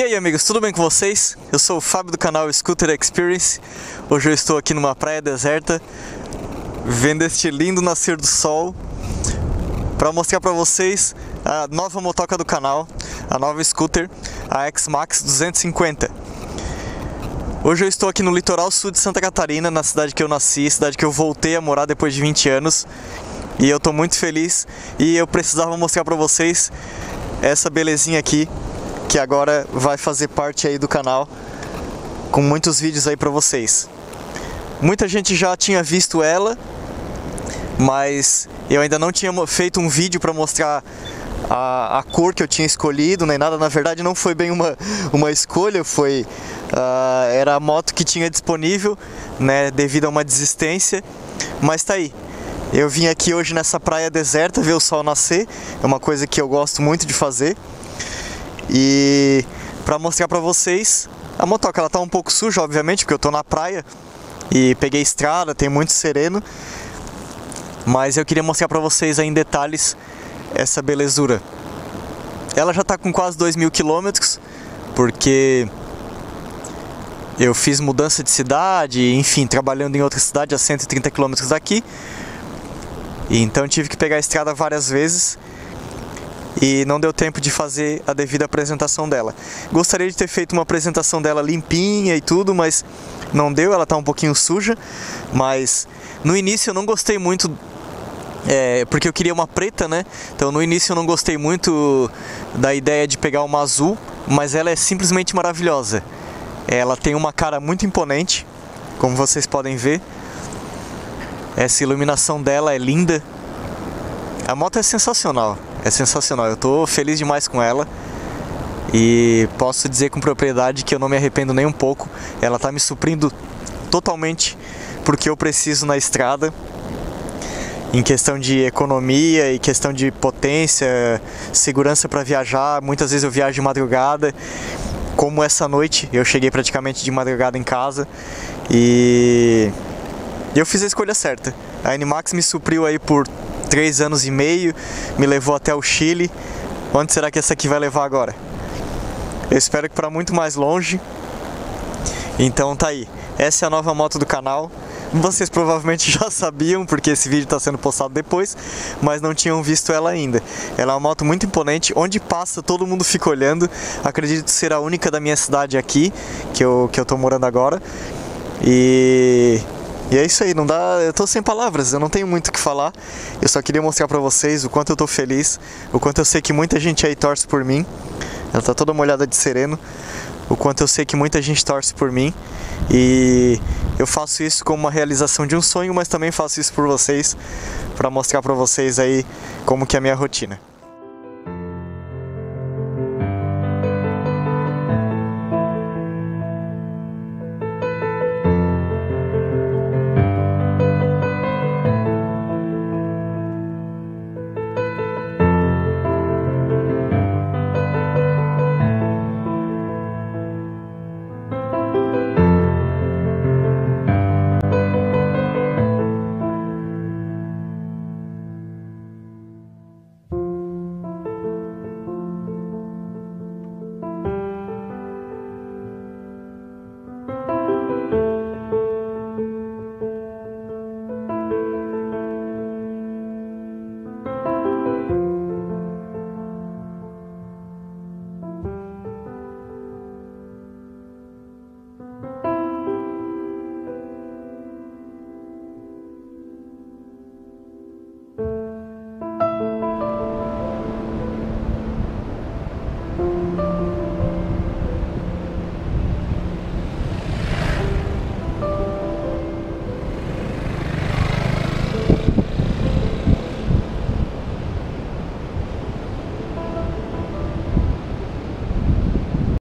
E aí amigos, tudo bem com vocês? Eu sou o Fábio do canal Scooter Experience. Hoje eu estou aqui numa praia deserta Vendo este lindo nascer do sol Para mostrar para vocês a nova motoca do canal A nova scooter, a X-Max 250 Hoje eu estou aqui no litoral sul de Santa Catarina Na cidade que eu nasci, cidade que eu voltei a morar depois de 20 anos. E eu estou muito feliz E eu precisava mostrar para vocês essa belezinha aqui que agora vai fazer parte aí do canal com muitos vídeos aí para vocês. Muita gente já tinha visto ela, mas eu ainda não tinha feito um vídeo para mostrar a, a, cor que eu tinha escolhido, nem nada. Na verdade não foi bem uma, uma escolha, foi uh, era a moto que tinha disponível, né, devido a uma desistência, mas tá aí. Eu vim aqui hoje nessa praia deserta ver o sol nascer, é uma coisa que eu gosto muito de fazer. E para mostrar para vocês, a motoca ela tá um pouco suja, obviamente, porque eu tô na praia e peguei estrada, tem muito sereno. Mas eu queria mostrar para vocês aí em detalhes essa belezura. Ela já tá com quase 2 mil quilômetros, porque eu fiz mudança de cidade, enfim, trabalhando em outra cidade a 130 quilômetros daqui. Então tive que pegar a estrada várias vezes e não deu tempo de fazer a devida apresentação dela. Gostaria de ter feito uma apresentação dela limpinha e tudo, mas não deu, ela está um pouquinho suja, mas no início eu não gostei muito é, porque eu queria uma preta, né? Então no início eu não gostei muito da ideia de pegar uma azul, mas ela é simplesmente maravilhosa. Ela tem uma cara muito imponente, como vocês podem ver. Essa iluminação dela é linda. A moto é sensacional é sensacional. Eu tô feliz demais com ela e posso dizer com propriedade que eu não me arrependo nem um pouco. Ela tá me suprindo totalmente porque eu preciso na estrada. Em questão de economia e questão de potência, segurança para viajar, muitas vezes eu viajo de madrugada, como essa noite, eu cheguei praticamente de madrugada em casa e eu fiz a escolha certa. A Animax me supriu aí por três anos e meio, me levou até o Chile. Onde será que essa aqui vai levar agora? Eu espero que para muito mais longe. Então tá aí. Essa é a nova moto do canal. Vocês provavelmente já sabiam, porque esse vídeo está sendo postado depois, mas não tinham visto ela ainda. Ela é uma moto muito imponente, onde passa todo mundo fica olhando. Acredito ser a única da minha cidade aqui, que eu, que eu tô morando agora. E e é isso aí, não dá, eu tô sem palavras, eu não tenho muito o que falar. Eu só queria mostrar para vocês o quanto eu tô feliz, o quanto eu sei que muita gente aí torce por mim. Ela tá toda molhada de sereno. O quanto eu sei que muita gente torce por mim. E eu faço isso como uma realização de um sonho, mas também faço isso por vocês, para mostrar para vocês aí como que é a minha rotina.